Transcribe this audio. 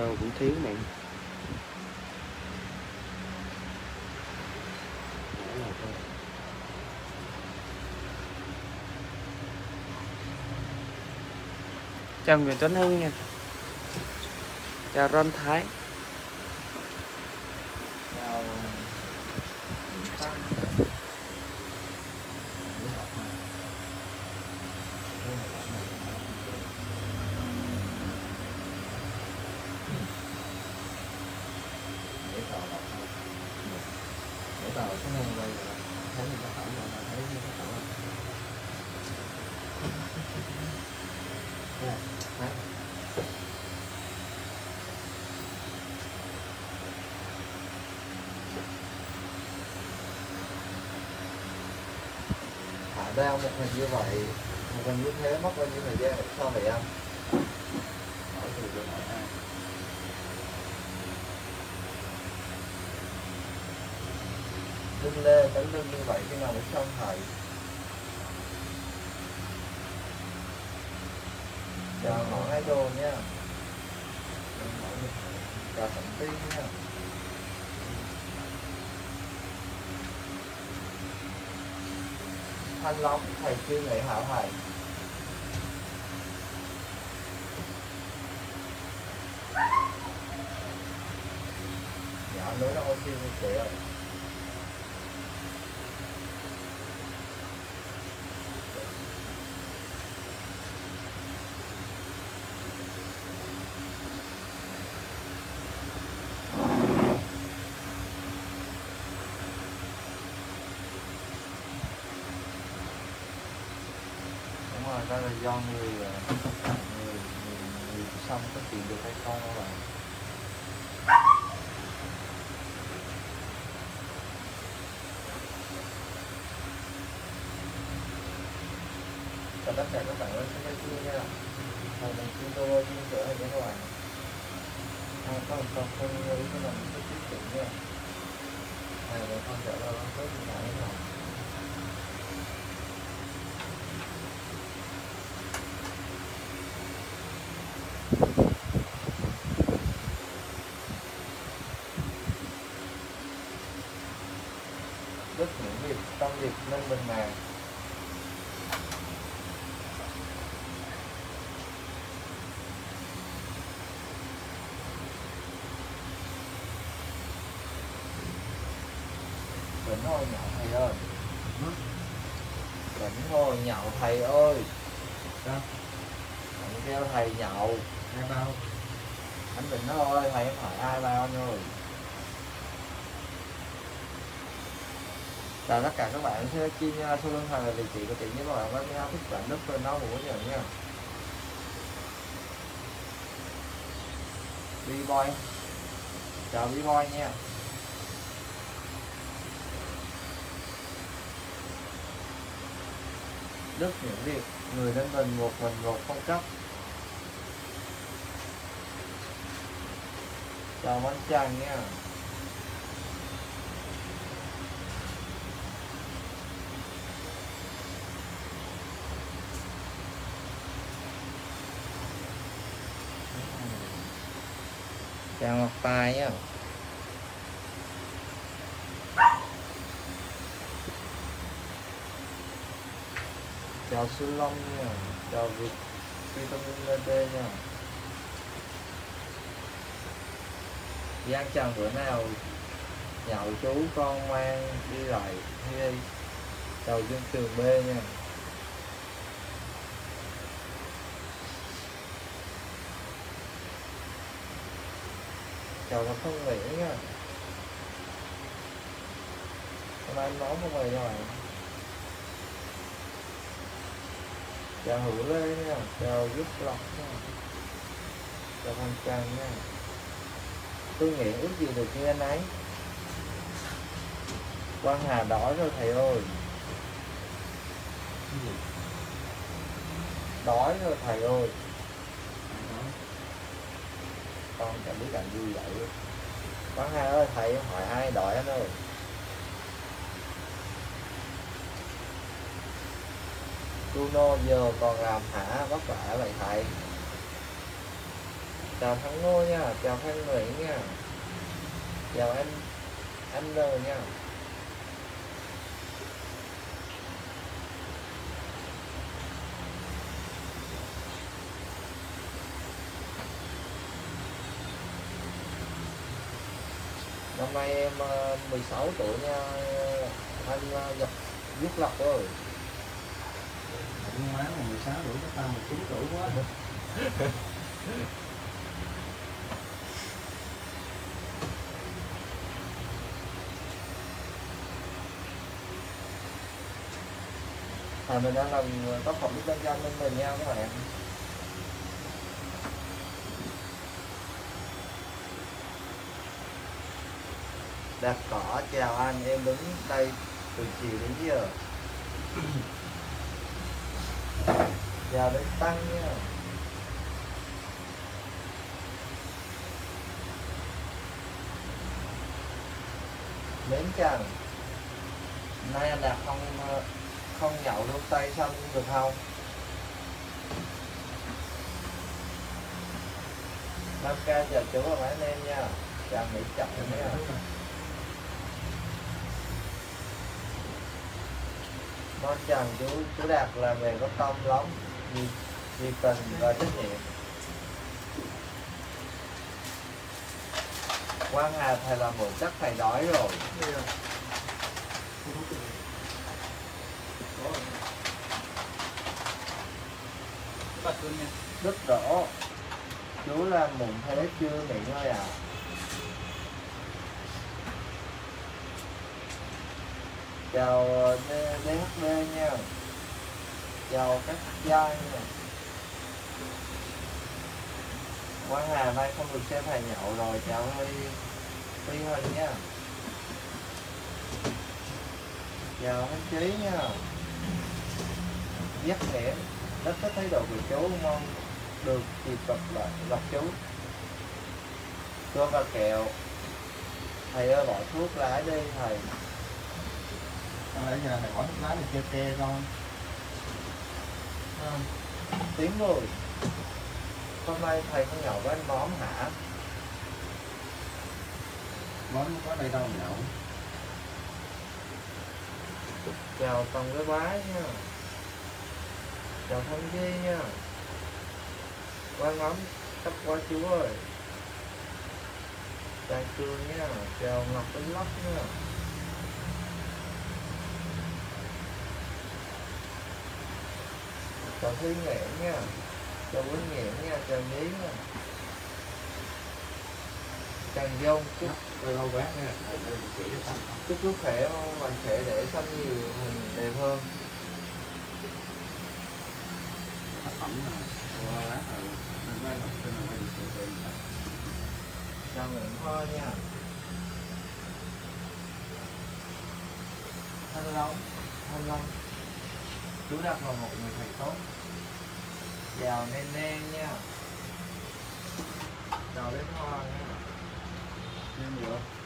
tô cũng thiếu này. Chào người Tuấn Hưng nha. Chào Ron Thái chào để tàu đọc để tàu cái này đây là thấy người ta hỏi là thấy người ta hỏi là Đấy đeo một hình như vậy, một hình như thế, mất bao nhiêu thời gian? Sao vậy anh? Hỏi từ từ hỏi ai lưng lê cánh lưng như vậy khi nào mới xong thầy? Chào mọi idol nha. Chào thẩm tiên nha. Thanh long thầy chưa nghĩ hả thầy? Dạ nói nó oxy như chị ơi đúng rồi đó là do người ờ, người người, người xong có tiền được hay không các bạn? Chào tất cả các bạn ơi xin chia nha. Hồi mình xin tôi chia sẻ với các bạn. À, có một con không lưu ý cái mình sẽ tiếp tục nha. Thầy mình không trở ra tốt như vậy nào rất những việc tâm việc nên bình an Tỉnh thôi nhậu thầy ơi. Tỉnh thôi nhậu thầy ơi. Sao? Kêu thầy nhậu Hai bao. Anh Bình thôi, thầy em hỏi ai bao anh ơi Chào tất cả các bạn. Sẽ chi nha Thu Lương Thầy là địa chỉ của tiệm với các bạn có nha thích bạn nước bên đó của giờ nha. B-boy. Chào B-boy nha. Đức những việc người đến mình một mình một phong cách. Chào văn trang nha. Chào Ngọc Tài nha chào Sư Long nha. Chào Việt vitamin D nha. Giang Trần bữa nào nhậu chú con mang đi lại đi. Chào Dương Trường B nha. Chào nó không nghĩ nha. Hôm nay anh nấu không mời cho bạn chào hữu lê nha. Chào giúp lộc nha. Chào thanh trần nha tôi nghĩ ước gì được như anh ấy? Quang Hà đói rồi, thầy ơi. Đói rồi, thầy ơi. Con chẳng biết làm gì vậy. Quang Hà ơi, thầy hỏi ai đói anh ơi? Bruno giờ còn làm hả? Vất vả vậy, thầy chào thắng ngô nha chào thanh nguyễn nha. Chào anh anh L nha. Năm nay em ờ, 16 tuổi nha. Anh ờ, nhập viết lọc rồi. Cũng má mà 16 tuổi có tao 19 tuổi quá à mình đang làm tác phẩm lên doanh bên mình nha, các bạn. Đặt cỏ, chào anh, em đứng đây từ chiều đến giờ. Chào đến tăng nha. Mến chàng nay anh đạt không ờ, không nhậu luôn tay xanh được không? Năm k giờ chú và mấy anh em nha. Chào mỹ trọng nha Con trần chú chú Đạt là về có tâm lắm, nhiệt nhiệt tình và trách nhiệm. Quang Hà thầy là một chắc thầy đói rồi. Yeah. Luôn nha. Rất rõ chú làm mụn thế, chưa mẹ ơi à? Chào ờ, DHB DHD nha. Chào các giai nha. Quang Hà, nay không được xem thầy nhậu rồi. Chào Huy Huy Huỳnh nha. Chào anh Trí nha dắt nẻ rất thích thái độ của chú mong được dịp gặp lại gặp chú cho và kẹo. Thầy ơi bỏ thuốc lá đi thầy. Nãy giờ thầy bỏ thuốc lá thì kêu ke con. À, tiếng rồi hôm nay thầy không nhậu với anh móm hả? Món có đây đâu nhậu. Chào tổng cái bái nha chào thân di nha. Quan ngắm cấp qua chú ơi chào cường nha. Chào ngọc bánh lóc nha. Chào thi nghệ nha. Chào quýnh nghệ nha. Chào nhí nha. Chàng dông chúc lâu quá nha. chúc chú khỏe mạnh khỏe để xanh nhiều hình đẹp hơn tác phẩm là qua lá rồi nên mới học trên là mình sẽ tìm chào nguyễn hoa nha. Thanh long thanh long chú đặt là một người thầy tốt. Chào nên nen nha. Chào đến hoa nha. Thêm được